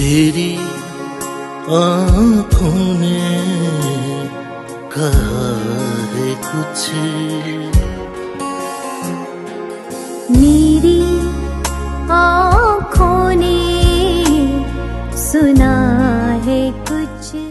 तेरी आँखों ने कहा है कुछ। मेरी आँखों ने सुना है कुछ।